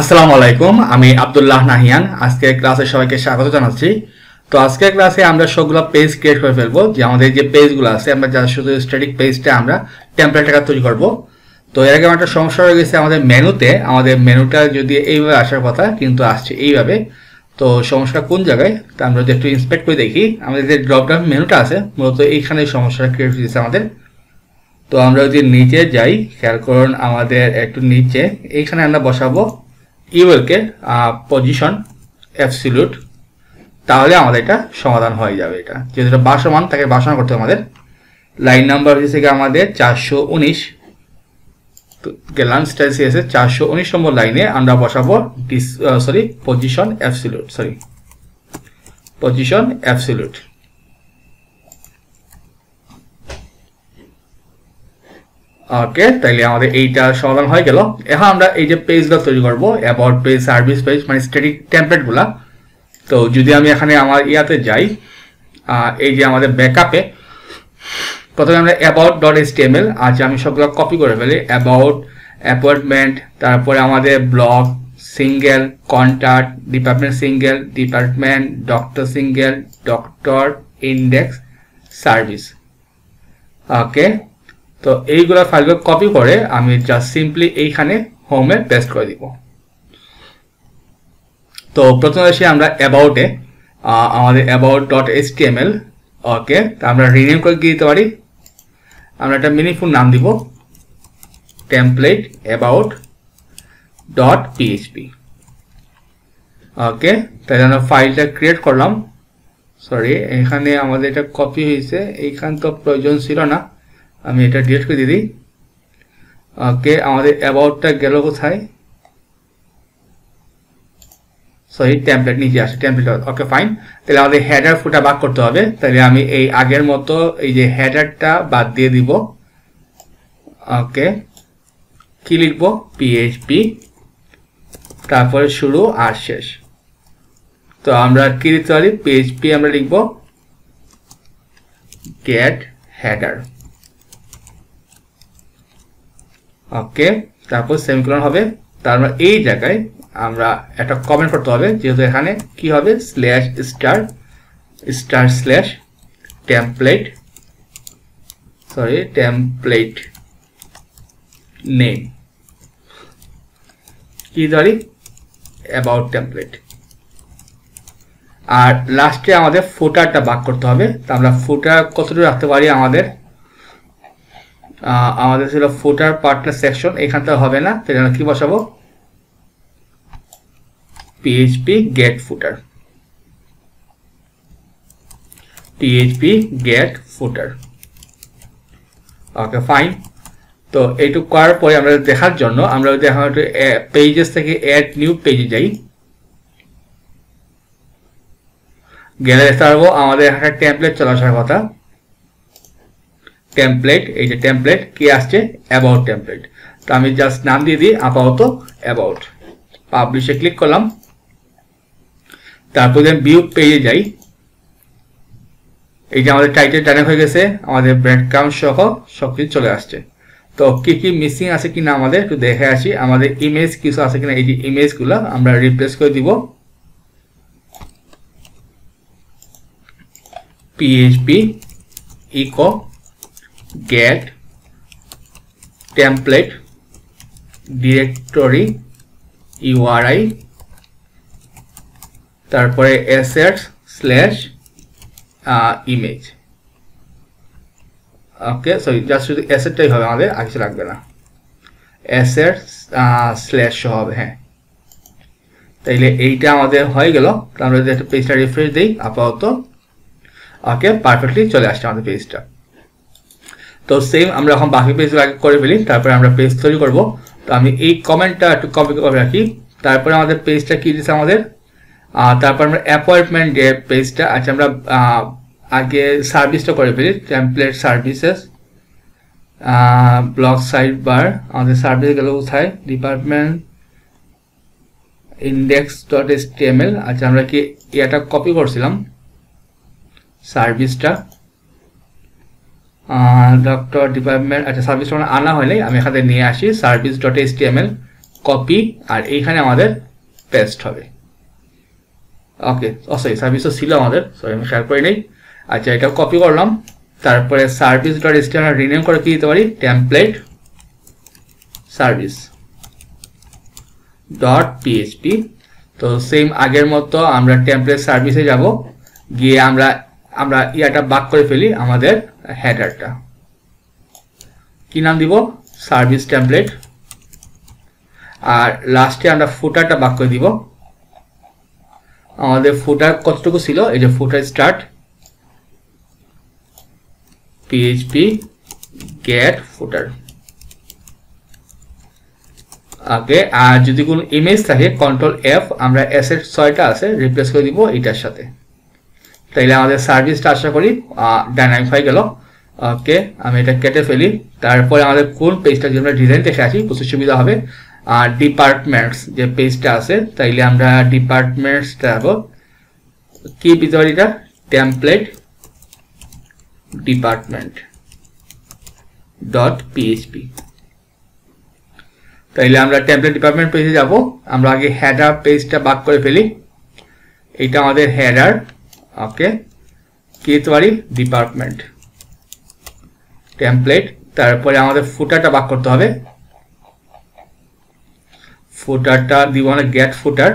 আসসালামু আলাইকুম, আমি আব্দুল্লাহ নাহিয়ান। আজকে ক্লাসে সবাইকে স্বাগত জানাচ্ছি। তো আজকে ক্লাসে আমরা সবগুলো পেজ ক্রিয়েট করে ফেলব। যে আমাদের যে পেজগুলো আছে, আমরা যা শুধু স্ট্যাটিক পেজটা আমরা টেমপ্লেট আকার তৈরি করব। তো এর আগে আমার একটা সমস্যা হয়ে গেছে আমাদের মেনুতে। আমাদের মেনুটা যদি এইভাবে আসার কথা, কিন্তু আসছে এইভাবে। তো সমস্যা কোন জায়গায়? তা আমরা যদি একটু ইন্সপেক্ট করে দেখি। আমাদের যে ড্রপডাউন মেনুটা আছে, মূলত এইখানে সমস্যাটা ক্রিয়েট হয়েছে আমাদের। তো আমরা যদি নিচে যাই, খেয়াল করুন আমাদের একটু নিচে। এইখানে আমরা বসাবো। ইউএলকে পজিশন অ্যাবসিলিউট তাহলে আমাদের এটা সমাধান হয়ে যাবে এটা। যেহেতু এটা বাসমান তাকে বাসনা করতে আমাদের। লাইন নাম্বার হচ্ছে গিয়ে আমাদের চারশো উনিশ। গেলাম স্টাইল সিএসে চারশো উনিশ নম্বর লাইনে আমরা বসাবো sorry position absolute sorry position absolute okay তাইলে আমাদের এইটা সমাধান হয়ে গেল। এখন আমরা এই যে পেজগুলো তৈরি করব অ্যাবাউট পেজ সার্ভিস পেজ মানে স্ট্যাটিক টেমপ্লেটগুলো তো যদি আমি এখানে আমার ইয়াতে যাই এই যে আমাদের ব্যাকআপে প্রথমে আমরা অ্যাবাউট ডট এস টিএমএল আজ আমি সবগুলো কপি করে ফেলি। অ্যাবাউট অ্যাপয়েন্টমেন্ট তারপরে আমাদের blog single contact department single department doctor single doctor index service okay তো এইগুলো ফাইলগুলো কপি করে আমি জাস্ট সিম্পলি এইখানে হোমে পেস্ট করে দিব। তো প্রথমে আসি আমরা অ্যাবাউটে আমাদের about dot H T M L okay, তা আমরা রিনেম করে দিতে পারি। আমরা একটা মিনিংফুল নাম দিব। Template about dot PHP okay তাই আমরা ফাইলটা ক্রিয়েট করলাম। সরি এখানে আমাদের এটা কপি হয়েছে। এইখান তো প্রয়োজন ছিল না। আমি এটা ডিলিট করে দিয়ে দিই। ওকে আমাদের অ্যাবাউটটা গেল কোথায়? সরি টেমপ্লেট নিচে আসে টেমপ্লেট ওকে ফাইন তাহলে আমাদের হেডার ফুটা বাক করতে হবে। তাহলে আমি এই আগের মতো এই যে হেডারটা বাদ দিয়ে দিব। ওকে কি লিখব? পিএইচপি তারপরে শুরু আর শেষ। তো আমরা কি লিখতে পারি? পিএইচপি আমরা লিখব গেট হেডার ওকে তারপর সেমিকোলন হবে। তারপর এই জায়গায় আমরা একটা কমেন্ট করতে হবে, যেহেতু এখানে কি হবে? Slash star star slash template sorry template name কি ধরি অ্যাবাউট টেমপ্লেট আর লাস্টে আমাদের ফুটারটা বাক করতে হবে। তা আমরা ফুটার কতটুকু রাখতে পারি আমাদের? আমাদের ছিল ফুটার পার্টনার সেকশন এখানটা হবে না, তাহলে আমরা কি বসাবো? PHP get footer PHP get footer okay fine তো এইটুকু করার পরে আমরা দেখার জন্য, আমরা যদি এখন একটু পেজেস থেকে অ্যাড নিউ পেজে যাই। গেলে দেখতে আমাদের এখানে টেমপ্লেট চলে আসার কথা। টেমপ্লেট এই যে টেমপ্লেট কি আসছে? অ্যাবাউট টেমপ্লেট তো আমি জাস্ট নাম দিয়ে দিই, আপাতত অ্যাবাউট পাবলিশে ক্লিক করলাম। তারপর আমি ভিউ পেজে যাই, এই যে আমাদের টাইটেল ডানে হয়ে গেছে, আমাদের কাউন্ট সহ সব কিছু চলে আসছে। তো কি কি মিসিং আছে কিনা আমাদের একটু দেখে আসি। আমাদের ইমেজ কিছু আছে কিনা, এই যে ইমেজগুলো আমরা রিপ্লেস করে দিব। PHP echo get template directory URI তারপরে assets slash image okay sorry just শুধু অ্যাসেটটাই হবে আমাদের, আর কিছু লাগবে না। অ্যাসেট স্ল্যাশ হবে হ্যাঁ। তাইলে এইটা আমাদের হয়ে গেল। আমরা পেজটা রিফ্রেশ দিই, আপাতত ওকে পারফেক্টলি চলে আসছে আমাদের পেজটা তো সেম আমরা এখন বাকি পেজ আগে করে ফেলি, তারপরে আমরা পেজ তৈরি করব। তো আমি এই কমেন্টটা একটু কপি করে রাখি। তারপরে আমাদের পেজটা কি দিচ্ছে আমাদের? তারপর আমরা অ্যাপয়েন্টমেন্ট যে পেজটা আচ্ছা আমরা আগে সার্ভিসটা করে ফেলি। Template services block sidebar আমাদের সার্ভিস গেল কোথায়? ডিপার্টমেন্ট ইন্ডেক্স ডট এস আচ্ছা আমরা কি এটা কপি করছিলাম? সার্ভিসটা ডক্টর ডিপার্টমেন্ট আচ্ছা সার্ভিস আনা হলে আমি এখানে নিয়ে আসি service dot H T copy আর এইখানে আমাদের পেস্ট হবে। ওকে ও সরি সার্ভিসও ছিল আমাদের সরি আমি শেয়ার করে নেই আচ্ছা এটা কপি করলাম। তারপরে সার্ভিস ডট স্টেনার রিনেম করে কি দিতে পারি? টেমপ্লেট সার্ভিস ডট পিএইচপি তো সেম আগের মতো আমরা টেমপ্লেট সার্ভিসে যাব। গিয়ে আমরা আমরা ইয়াটা বাক করে ফেলি আমাদের হেডারটা কি নাম দিব? সার্ভিস টেমপ্লেট আর লাস্টে আমরা ফুটারটা বাক করে দিব। আমাদের ফুটার কতটুকু ছিল? এই যে footer start PHP get footer okay আর যদি কোনো ইমেজ থাকে কন্ট্রোল এফ আমরা অ্যাসেট ছয়টা আছে রিপ্লেস করে দিব এটার সাথে। তাইলে আমাদের সার্ভিসটা আশা করি ডাইনামিক হয়ে গেল। ওকে, আমি এটা কেটে ফেলি। তারপরে আমাদের কোন পেজটা যদি আমরা ডিজাইন দেখে আসি বুঝতে সুবিধা হবে। আর ডিপার্টমেন্টস যে পেজটা আছে, তাইলে আমরা ডিপার্টমেন্টসটা যাব কি পারি এটা? টেমপ্লেট ডিপার্টমেন্ট ডট পিএইচপি তাইলে আমরা টেমপ্লেট ডিপার্টমেন্ট পেজে যাব। আমরা আগে হেডার পেজটা বাক করে ফেলি। এটা আমাদের হেডার ওকে কি দিতে পারি ডিপার্টমেন্ট টেমপ্লেট তারপরে আমাদের ফুটারটা বাক করতে হবে। ফুটারটা দিব আমরা get footer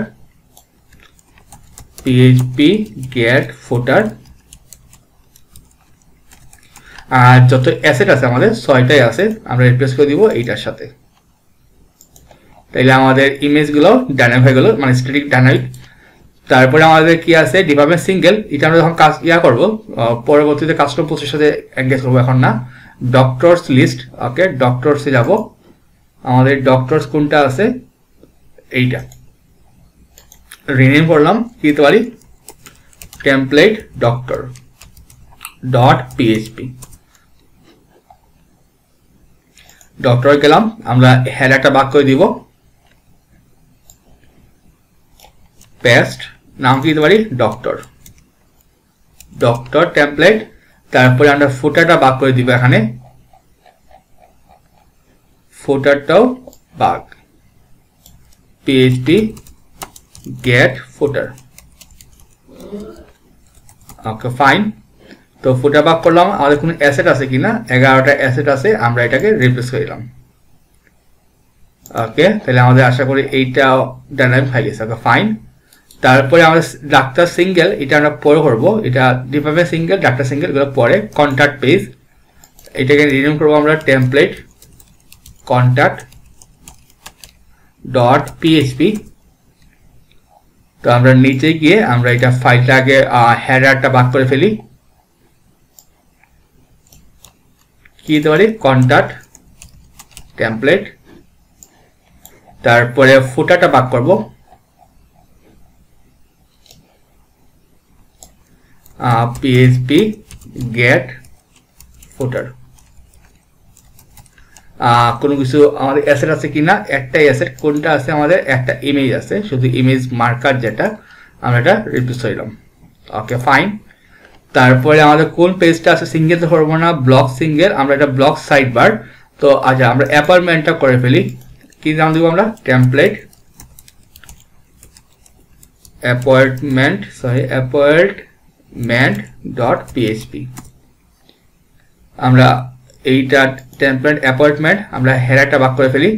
PHP get footer আর যত অ্যাসেট আছে আমাদের, ছয়টাই আছে, আমরা রিপ্লেস করে দিব এইটার সাথে। তাইলে আমাদের ইমেজগুলো ডাইনামিক হয়ে গেলো মানে স্ট্যাটিক ডাইনামিক তারপরে আমাদের কি আছে? ডিপার্টমেন্ট সিঙ্গেল এটা আমরা যখন কাজ ইয়া করব পরবর্তীতে কাস্টম পোস্টের সাথে এঙ্গেজ করব এখন না। ডক্টরস লিস্ট ওকে ডক্টরসে যাব। আমাদের ডক্টরস কোনটা আছে? এইটা। রিনেম করলাম, কি দিতে পারি? Template doctor dot PHP doctor গেলাম, আমরা হেডারটা বাক করে দিব। পেস্ট নাম কি দিতে পারি? ডক্টর ডক্টর টেমপ্লেট তারপরে আমরা ফুটারটা বাক করে দিব এখানে। ফোটারটাও বাক। পিএইচপি গেট ফোটার ওকে ফাইন তো ফোটা বাক করলাম, আমাদের কোনো অ্যাসেট আছে কিনা? এগারোটা অ্যাসেট আছে, আমরা এটাকে রিপ্লেস করে দিলাম। ওকে তাহলে আমাদের আশা করি এইটা ডাইনামিক হয়ে ওকে ফাইন তারপরে আমাদের ডাক্তার সিঙ্গেল এটা আমরা পরে করব। এটা ডিপার্টমেন্ট সিঙ্গেল ডাক্তার সিঙ্গেল এগুলো পরে কন্ট্যাক্ট পেজ এটাকে রিনিউ করব আমরা টেমপ্লেট কন্ট্যাক্ট ডট পিএইচপি তো আমরা নিচে গিয়ে আমরা এটা ফাইলটা আগে হেডারটা বাক করে ফেলি। কি দিতে পারি? কন্ট্যাক্ট টেমপ্লেট তারপরে ফুটারটা বাক করব। পিএইচপি গেট ফুটার কোনো কিছু আমাদের অ্যাসেট আছে কি না একটাই অ্যাসেট কোনটা আছে আমাদের, একটা ইমেজ আছে, শুধু ইমেজ মার্কার যেটা, আমরা এটা রিপ্লেস হইলাম ওকে ফাইন তারপরে আমাদের কোন পেজটা আছে? সিঙ্গেল তো করব না ব্লক সিঙ্গেল আমরা এটা ব্লক সাইড বার তো আচ্ছা আমরা অ্যাপার্টমেন্টটা করে ফেলি। কি নাম দিব আমরা? Template appointment sorry appointment PHP আমরা এইটা টেমপ্লেট অ্যাপয়েন্টমেন্ট আমরা হেডারটা বাক করে ফেলি।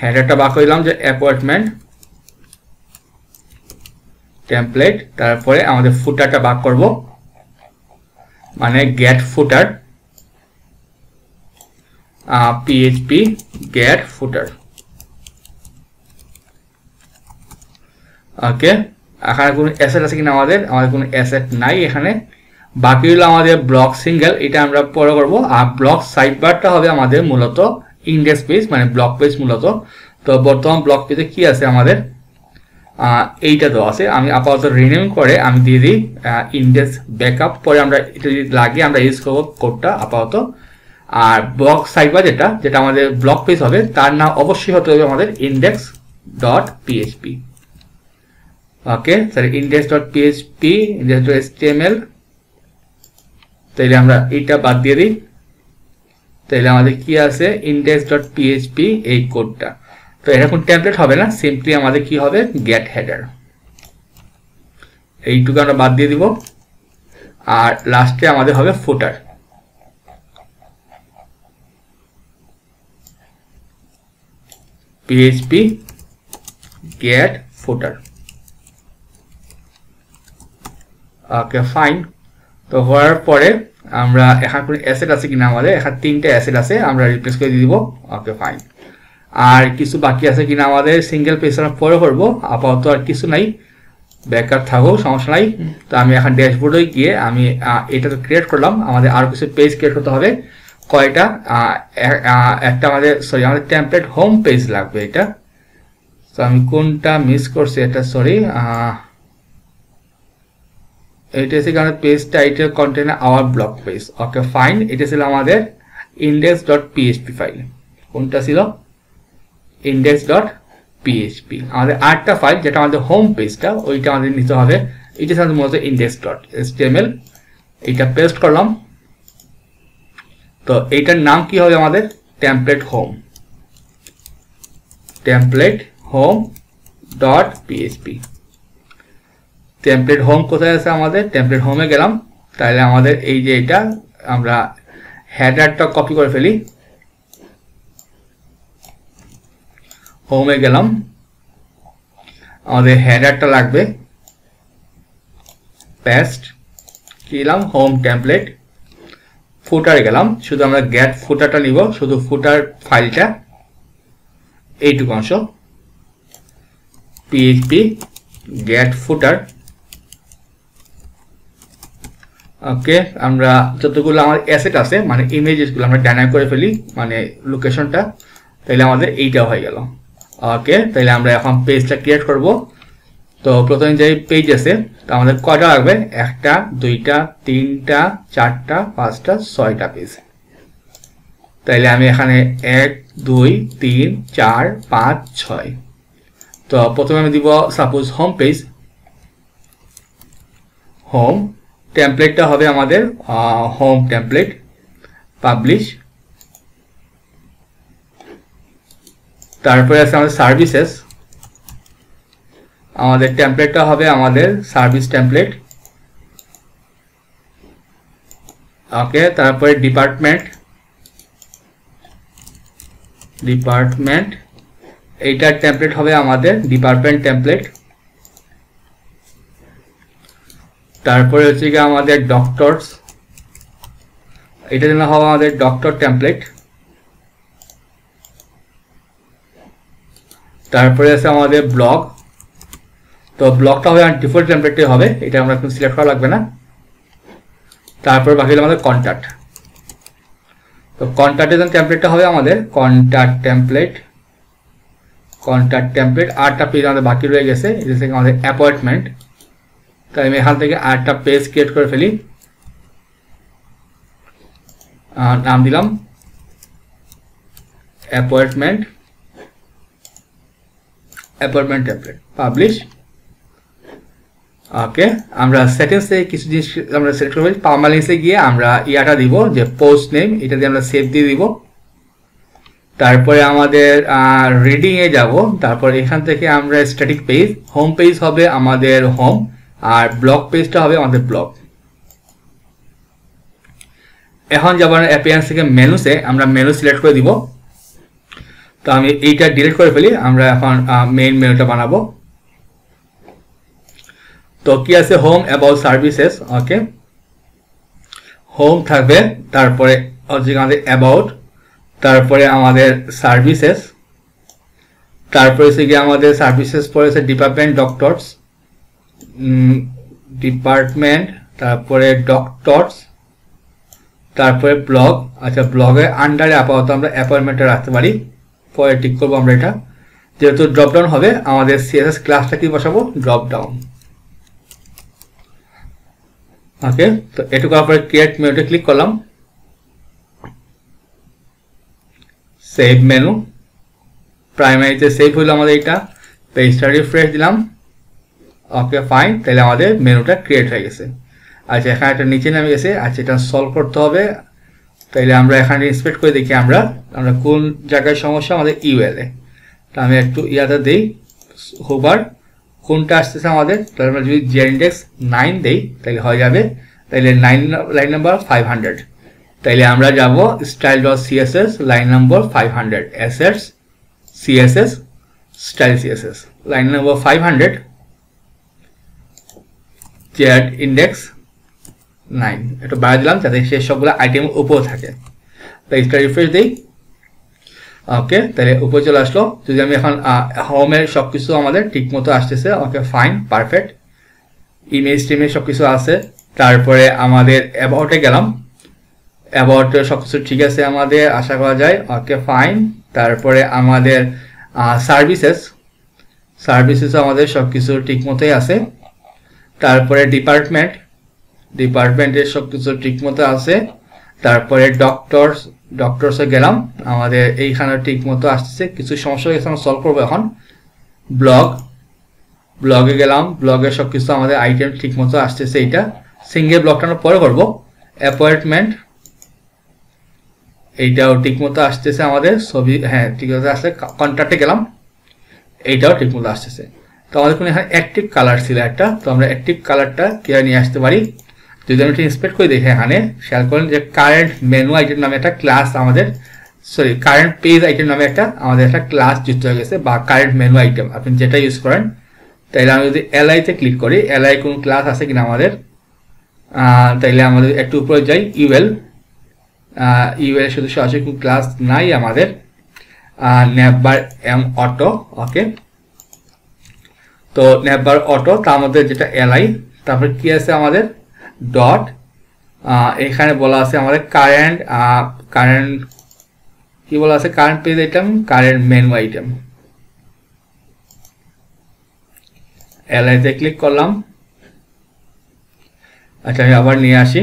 হেডারটা বাক করলাম যে অ্যাপয়েন্টমেন্ট টেমপ্লেট তারপরে আমাদের ফুটারটা বাক করব। মানে get footer PHP get footer okay এখানে কোনো অ্যাসেট আছে কিনা আমাদের? আমাদের কোনো অ্যাসেট নাই এখানে। বাকি হলো আমাদের ব্লক সিঙ্গেল এটা আমরা পরে করব। আর ব্লক সাইড বারটা হবে আমাদের মূলত ইন্ডেক্স পেজ মানে ব্লক পেজ মূলত। তো বর্তমান ব্লক পেজে কি আছে আমাদের? এইটা তো আছে। আমি আপাতত রিনিউ করে আমি দিয়ে দিই ইন্ডেক্স ব্যাকআপ পরে আমরা এটা যদি লাগে আমরা ইউজ করব কোডটা আপাতত। আর ব্লক সাইড বার যেটা যেটা আমাদের ব্লক পেজ হবে, তার নাম অবশ্যই হতে হবে আমাদের index dot PHP okay sorry dot HTML তাইলে আমরা এটা বাদ দিয়ে দিই। তাহলে আমাদের কি আছে? ইন্ডেক্স ডট পিএইচপি এই কোডটা। তো এরকম ট্যাবলেট হবে না সিম্পলি আমাদের কি হবে? গেট হেডার এইটুকু আমরা বাদ দিয়ে দিব। আর লাস্টে আমাদের হবে footer PHP get footer okay fine তো হওয়ার পরে আমরা এখন কোনো অ্যাসেট আছে কিনা আমাদের? এখন তিনটে অ্যাসেট আছে, আমরা রিপ্লেস করে দিয়ে দিব। ওকে ফাইন আর কিছু বাকি আছে কিনা আমাদের? সিঙ্গেল পেজ আমরা পরে করব। আপাতত আর কিছু নাই। ব্যাকআপ থাকো সমস্যা নাই। তো আমি এখন ড্যাশবোর্ডে গিয়ে আমি এটা তো ক্রিয়েট করলাম। আমাদের আরও কিছু পেজ ক্রিয়েট করতে হবে। কয়টা? একটা আমাদের সরি আমাদের টেমপ্লেট হোম পেজ লাগবে এটা। তো আমি কোনটা মিস করছি এটা সরি এটা ছিল আমাদের page title container our block page okay fine এটা ছিল আমাদের ইন্ডেক্স ডট পিএইচপি ফাইল কোনটা ছিল? ইন্ডেক্স ডট পিএইচপি আমাদের আটটা ফাইল যেটা আমাদের হোম পেজটা ওইটা আমাদের নিতে হবে। এটা আমাদের মূলত ইন্ডেক্স ডট এসটিএমএল এইটা পেস্ট করলাম। তো এইটার নাম কি হবে আমাদের? Template home template home dot PHP template home কোথায় আছে আমাদের? টেমপ্লেট হোমে গেলাম। তাহলে আমাদের এই যে এটা, আমরা হেডারটা কপি করে ফেলি। হোমে গেলাম। আমাদের হেডারটা লাগবে। পেস্ট কিলাম হোম টেমপ্লেট ফুটারে গেলাম। শুধু আমরা গ্যাট ফুটারটা নিব, শুধু ফুটার ফাইলটা এইটুকু অংশ। পিএইচপি গ্যাট ফুটার ওকে আমরা যতগুলো আমার অ্যাসেট আছে মানে ইমেজেসগুলো আমরা ডাইনামিক করে ফেলি মানে লোকেশনটা তাহলে আমাদের এইটা হয়ে গেল। ওকে তাহলে আমরা এখন পেজটা ক্রিয়েট করব। তো প্রথমে যে পেজ আছে, তো আমাদের কয়টা লাগবে? একটা, দুইটা, তিনটা, চারটা, পাঁচটা, ছয়টা পেজ তাইলে আমি এখানে এক, দুই, তিন, চার, পাঁচ, ছয়। তো প্রথমে আমি দিব সাপোজ হোম পেজ হোম টেমপ্লেটটা হবে আমাদের হোম টেমপ্লেট পাবলিশ তারপরে আছে আমাদের সার্ভিসেস আমাদের টেমপ্লেটটা হবে আমাদের সার্ভিস টেমপ্লেট ওকে তারপরে ডিপার্টমেন্ট ডিপার্টমেন্ট এইটার টেমপ্লেট হবে আমাদের ডিপার্টমেন্ট টেমপ্লেট তারপরে হচ্ছে গিয়ে আমাদের ডক্টরস এটা যেন হবে আমাদের ডক্টর টেমপ্লেট তারপরে আছে আমাদের ব্লগ তো ব্লগটা হবে ডিফল্ট টেমপ্লেটে হবে, এটা আমরা এখন সিলেক্ট করা লাগবে না। তারপরে বাকি হলো আমাদের কন্ট্যাক্ট তো কন্ট্যাক্টের জন্য টেমপ্লেটটা হবে আমাদের কন্ট্যাক্ট টেমপ্লেট কন্ট্যাক্ট টেমপ্লেট আটটা পেজ আমাদের বাকি রয়ে গেছে, এটা থেকে আমাদের অ্যাপয়েন্টমেন্ট তাই আমি এখান থেকে আটটা পেজ ক্রিয়েট করে ফেলি। নাম দিলাম। Appointment appointment template publish okay আমরা সেটিংসে কিছু জিনিস আমরা সিলেক্ট করব। পারমালিংসে গিয়ে আমরা ইয়াটা দিব, যে পোস্ট নেম এটা দিয়ে আমরা সেভ দিয়ে দিব। তারপরে আমাদের রিডিংয়ে যাব। তারপর এখান থেকে আমরা স্ট্যাটিক পেজ হোম পেজ হবে আমাদের হোম আর ব্লক পেজটা হবে আমাদের ব্লক এখন যাব অ্যাপিয়ান্স থেকে মেনুসে আমরা মেনু সিলেক্ট করে দিব। তো আমি এইটা ডিলিট করে ফেলি, আমরা এখন মেইন মেনুটা বানাবো। তো কি আছে? Home about services okay home থাকবে, তারপরে আমাদের অ্যাবাউট তারপরে আমাদের সার্ভিসেস তারপরে হচ্ছে গিয়ে আমাদের সার্ভিসেস পড়েছে ডিপার্টমেন্ট ডক্টরস ডিপার্টমেন্ট তারপরে ডক্টরস তারপরে ব্লগ আচ্ছা ব্লগের আন্ডারে আপাতত আমরা অ্যাপয়েন্টমেন্টে রাখতে পারি। পরে ঠিক করব আমরা এটা। যেহেতু ড্রপডাউন হবে, আমাদের সিএসএস ক্লাসটা কি বসাবো? ড্রপডাউন ওকে তো এটুকু পরে ক্রিয়েট মেনুতে ক্লিক করলাম। সেভ মেনু প্রাইমারিতে সেভ হইল আমাদের এটা পেজটা রিফ্রেশ দিলাম। ওকে ফাইন তাহলে আমাদের মেনুটা ক্রিয়েট হয়ে গেছে। আচ্ছা এখানে একটা নিচে নামে গেছে। আচ্ছা এটা সলভ করতে হবে। তাইলে আমরা এখানে ইন্সপেক্ট করে দেখি আমরা আমরা কোন জায়গায় সমস্যা? আমাদের ইউএলএ তা আমি একটু ইয়াতে দিই। হোবার কোনটা আসতেছে আমাদের? তাহলে আমরা যদি জিআর ইন্ডেক্স নাইন দেই, তাহলে হয়ে যাবে। তাহলে nine line number five hundred তাইলে আমরা যাব style dot CSS line number five hundred SS CSS style CSS line number five hundred Z index nine একটু বাড়া দিলাম যাতে সে সবগুলো আইটেম উপরে থাকে। তাই এটা রিফ্রেশ দিই। ওকে তাহলে উপরে চলে আসলো। যদি আমি এখন হোমের সব কিছু আমাদের ঠিক মতো আসতেছে ওকে ফাইন পারফেক্ট ইমেজ টিমেজ সব কিছু আছে। তারপরে আমাদের অ্যাবাউটে গেলাম। অ্যাবাউট সব কিছু ঠিক আছে আমাদের, আশা করা যায়। ওকে ফাইন তারপরে আমাদের সার্ভিসেস সার্ভিসেস আমাদের সব কিছু ঠিক মতোই আছে। তারপরে ডিপার্টমেন্ট ডিপার্টমেন্টের সব কিছু ঠিক মতো আছে। তারপরে ডক্টরস ডক্টরসে গেলাম। আমাদের এইখানে ঠিক মতো আসতেছে। কিছু সমস্যা আমরা সলভ করব এখন। ব্লগ ব্লগে গেলাম। ব্লগে সব কিছু আমাদের আইটেম ঠিক মতো আসতেছে এইটা। সিঙ্গেল ব্লগটা আমরা পরে করব। অ্যাপয়েন্টমেন্ট এইটাও ঠিক মতো আসতেছে আমাদের। ছবি হ্যাঁ ঠিক মতো আসছে কন্ট্রাক্টে গেলাম। এইটাও ঠিক মতো আসতেছে। তো আমাদের কোনো এখানে অ্যাক্টিভ কালার ছিল একটা, তো আমরা অ্যাক্টিভ কালারটা কীভাবে নিয়ে আসতে পারি। যদি আমি ইন্সপেক্ট করে দেখি এখানে, খেয়াল করেন যে কারেন্ট মেনু আইটেম নামে একটা ক্লাস আমাদের সরি কারেন্ট পেজ আইটেম নামে একটা, আমাদের একটা ক্লাস যুক্ত হয়ে গেছে, বা কারেন্ট মেনু আইটেম আপনি যেটা ইউজ করেন। তাইলে আমি যদি এলআইতে ক্লিক করি এলআই কোনো ক্লাস আছে কিনা আমাদের? তাইলে আমাদের একটু উপরে যাই ইউএল ইউএল শুধু সরাসরি কোনো ক্লাস নাই আমাদের। নেবার এম অটো ওকে তো নেবার অটো তার মধ্যে যেটা এলআই তারপর কি আছে আমাদের? ডট এখানে বলা আছে আমাদের কারেন্ট কারেন্ট কি বলা আছে? Current page item current menu item এলআইতে click করলাম। আচ্ছা আমি আবার নিয়ে আসি।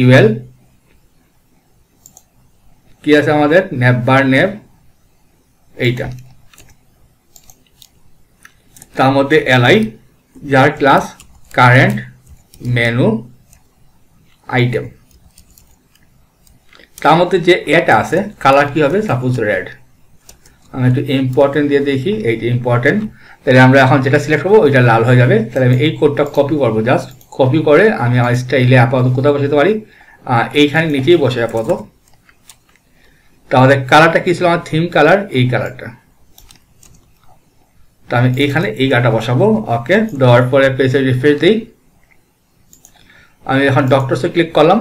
ইউএল কি আছে আমাদের? নেপ বার নেপ এইটা। তার মধ্যে এলআই যার ক্লাস কারেন্ট মেনু আইটেম তার মধ্যে যে এটা আছে কালার কি হবে? সাপোজ রেড আমি একটু ইম্পর্টেন্ট দিয়ে দেখি এইটা ইম্পর্টেন্ট তাহলে আমরা এখন যেটা সিলেক্ট করব, ওইটা লাল হয়ে যাবে। তাহলে আমি এই কোডটা কপি করব জাস্ট কপি করে আমি আমার স্টাইলে আপাতত কোথাও বসাতে পারি। এইখানে নিচেই বসে আপাতত। তাহলে কালারটা কি ছিল? আমার থিম কালার এই কালারটা তো আমি এখানে এই গাটা বসাবো, ওকে? দেওয়ার পরে পেজে রিফ্রেশ দিই। আমি এখন ডক্টরসে ক্লিক করলাম।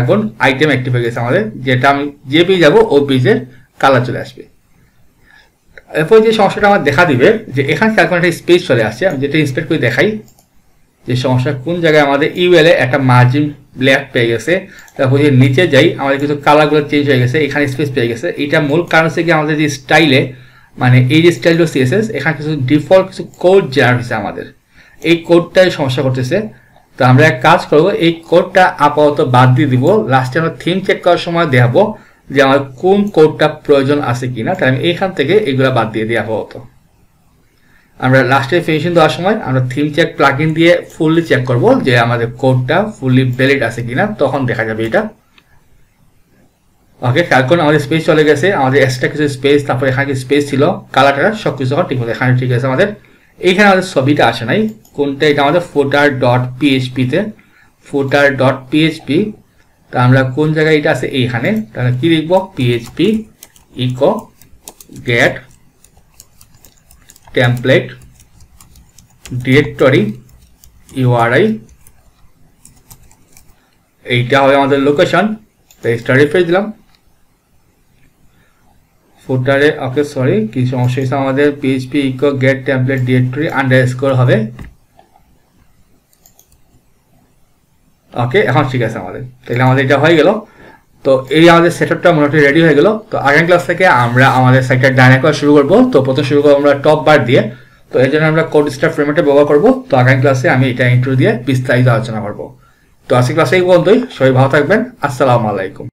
এখন আইটেম অ্যাক্টিভ হয়ে গেছে আমাদের। যেটা আমি যে পেয়ে যাব, ওই পেজের কালার চলে আসবে। এরপর যে সমস্যাটা আমার দেখা দিবে, যে এখানে এখন একটা স্পেস চলে আসছে। আমি যেটা ইন্সপেক্ট করে দেখাই, যে সমস্যা কোন জায়গায় আমাদের ইউএল একটা মার্জিন ব্ল্যাক পেয়ে গেছে। তারপর যে নিচে যাই, আমাদের কিছু কালারগুলো চেঞ্জ হয়ে গেছে, এখানে স্পেস পেয়ে গেছে। এটা মূল কারণ হচ্ছে কি, আমাদের যে স্টাইলে মানে এই যে স্টাইলটা সিএসএস এখানে কিছু ডিফল্ট কিছু কোড জেনারেট হয়েছে আমাদের। এই কোডটাই সমস্যা করতেছে। তো আমরা এক কাজ করব, এই কোডটা আপাতত বাদ দিয়ে দিব। লাস্টে আমরা থিম চেক করার সময় দেখাবো যে আমার কোন কোডটা প্রয়োজন আছে কিনা। তাই আমি এইখান থেকে এগুলো বাদ দিয়ে দিই আপাতত। আমরা লাস্টে ফিনিশিং দেওয়ার সময় আমরা থিম চেক প্লাগইন দিয়ে ফুললি চেক করব যে আমাদের কোডটা ফুললি ভ্যালিড আছে কিনা। তখন দেখা যাবে এটা। ওকে খেয়াল করুন আমাদের স্পেস চলে গেছে। আমাদের এক্সট্রা কিছু স্পেস তারপর এখানে কিছু স্পেস ছিল। কালারটা সব কিছু ঠিক মতো, এখানে ঠিক আছে আমাদের। এইখানে আমাদের ছবিটা আসে নাই। কোনটা? এটা আমাদের ফোটার ডট পিএইচপিতে ফোটার ডট পিএইচপি তা আমরা কোন জায়গায় এটা আছে? এইখানে। তাহলে কি লিখব? PHP echo get template directory URI এইটা হবে আমাদের লোকেশন তো এক্সট্রা রিফ্রেশ দিলাম। ফুটারে ওকে সরি কি সমস্যা হয়েছে আমাদের? PHP echo get template directory underscore হবে। ওকে এখন ঠিক আছে আমাদের। তাহলে আমাদের এটা হয়ে গেল। তো এই আমাদের সেটআপটা মোটামুটি রেডি হয়ে গেল। তো আগামী ক্লাস থেকে আমরা আমাদের সাইটটা ডাইনাক করা শুরু করব। তো প্রথম শুরু করব আমরা টপ বার দিয়ে। তো এর জন্য আমরা কোড স্টার ফ্রেমেটে ব্যবহার করব। তো আগামী ক্লাসে আমি এটা ইন্ট্রো দিয়ে বিস্তারিত আলোচনা করব। তো আজকে ক্লাসে এই পর্যন্তই। সবাই ভালো থাকবেন। আসসালামু আলাইকুম।